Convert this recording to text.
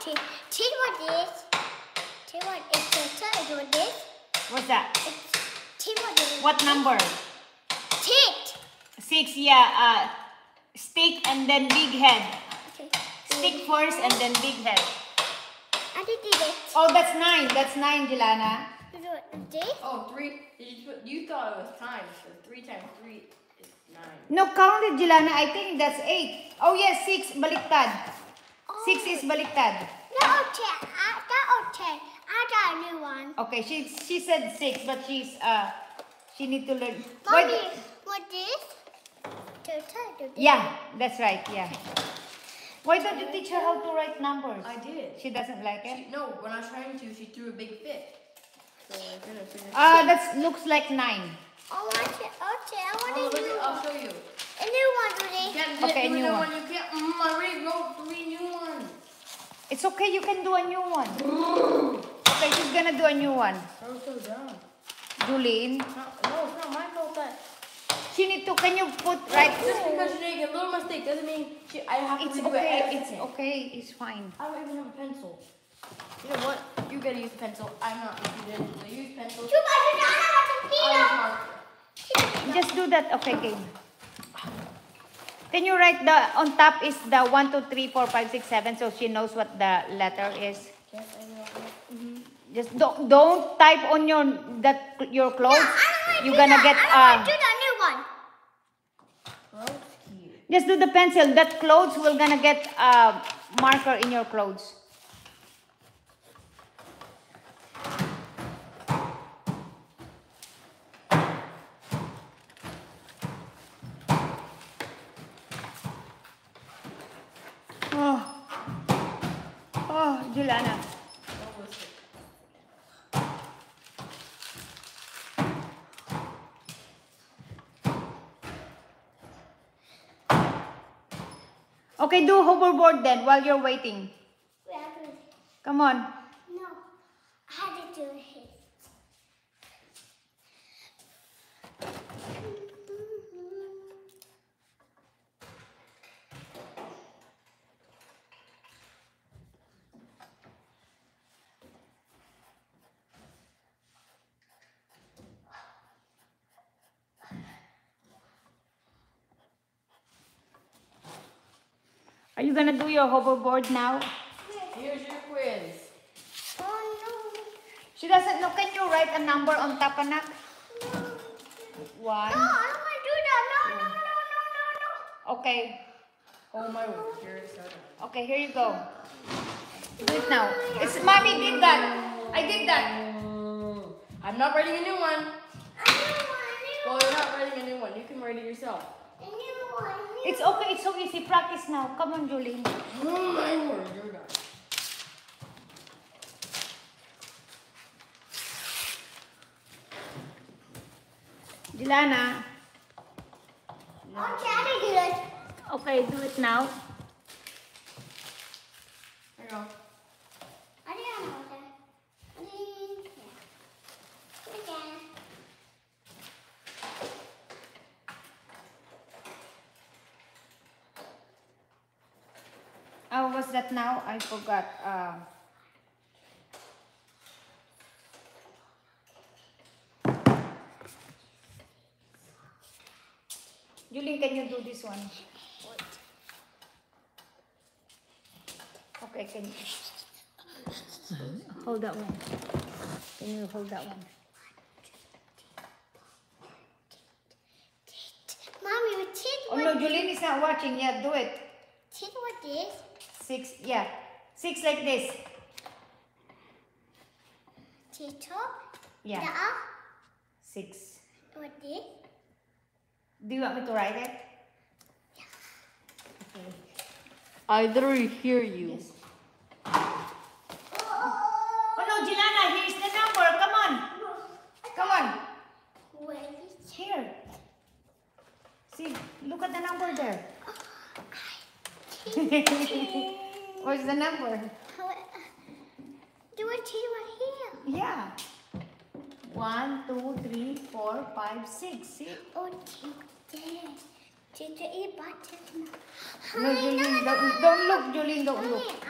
Tit. Tit what this? Tit what is Tita is what this? What's that? It's Tit what is What number? Tit. Six, yeah. Uh, stick and then big head. Okay. Stick first and then big head. I did it. Oh, that's nine. That's nine, Jilana. You do it this? Oh, three. Did you, put, you thought it was times, so three times three is nine. No, count it, Jilana. I think that's eight. Oh, yes, six. Baliktad. Six is baliktad. No, ten. I got ten. I got a new one. Okay, she she said six, but she's uh she need to learn. Mommy, Why- what this? Tita do this. Yeah, that's right. Yeah. Why don't you teach her how to write numbers? I did. She doesn't like it. She, no, when I was trying to, she threw a big fit. So I couldn't finish. Ah, that looks like nine. I want it. Okay, I want Oh, a look new at, I'll show you. A new one, You Okay, do new one. one. You can't. Mm, I already wrote three new ones. It's okay. You can do a new one. Okay, she's gonna do a new one. That was so dumb. Julene, It's not, no, it's not my fault that. she need to. Can you put right? Just because she made a little mistake doesn't mean she, I have to It's redo it okay. every It's okay. It's fine. I don't even have a pencil. You know what? You gotta use a pencil. I'm not interested. So use pencil. Too much banana I'll use peanut. marker. Just do that. Okay, game. Can you write the on top is the one, two, three, four, five, six, seven, so she knows what the letter is. Just don't don't type on your that your clothes. I don't want to You're gonna that. get I don't want uh. to do the new one. Gross cute. Just do the pencil. That clothes will gonna get uh marker in your clothes. Oh, Juliana. What was it? Okay, do hoverboard then while you're waiting. We have to. Come on. Are you gonna do your hoverboard now? Here's your quiz. Oh no. She doesn't know. Can you write a number on top, anak? No. One. No, I don't want to do that. No, no, no, no, no, no. Okay. Oh my word. Here it started. Okay, here you go. Do it now. It's mommy did that. I did that. I'm not writing a new one. I don't want a new Well, you're not writing a new one. You can write it yourself. A new one. It's okay. It's so easy. Practice now. Come on, Julie. Oh my word. You're done. Dilana. Okay, I can do it. Okay, do it now. There you go. I didn't know that. I didn't. Yeah. Again. What's that now? I forgot. Uh, Julie, can you do this one? Okay, can you hold that one? Can you hold that one? Mommy, we did Oh no, Julene is not watching. Yeah, do it. What this? Six, yeah. Six like this. Tito. Yeah. The Six. what this? Do you want me to write it? Yeah. Okay. I literally hear you. Yes. Oh no, Jilana, here's the number. Come on. Come on. Where is Here. See, look at the number there. Where's the number? Do a Tito what here? Yeah. One, two, three, four, five, six. See? Oh. Tito, eat button. No, Jolene, don't, don't look, Jolene, don't look.